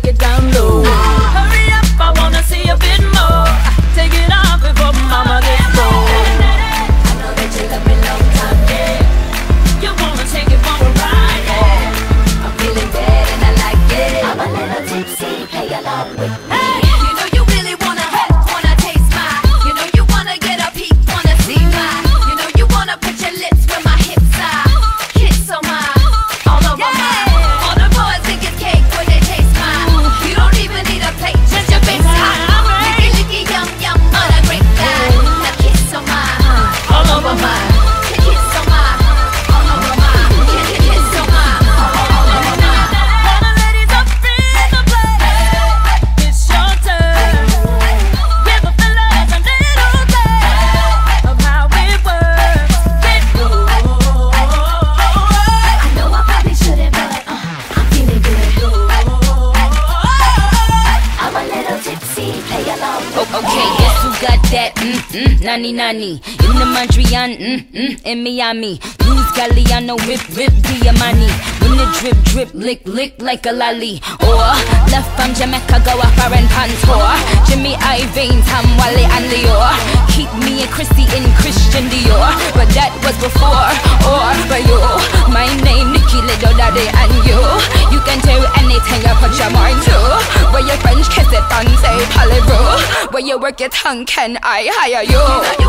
take it down low. Hurry up, I wanna see a bit more. Take it off before mama gets cold. I know that you love me long time, yeah. You wanna take it for a ride, yeah. I'm feeling bad and I like it. I'm a little tipsy, play along with me. That, mm mm, nani nani. In the Montreal, mm mm, in Miami. Lose Galliano, whip whip Diamani. When the drip drip, lick lick like a lolly. Or left from Jamaica, go a foreign pants tour. Jimmy Iovine, Tom Wale and Leo. Keep me and Chrissy in Christian Dior, but that was before. Or for you, my name Nikki Little Daddy and you. Your mind to. Where your French kiss it say Polly Where you work your tongue, can I hire you?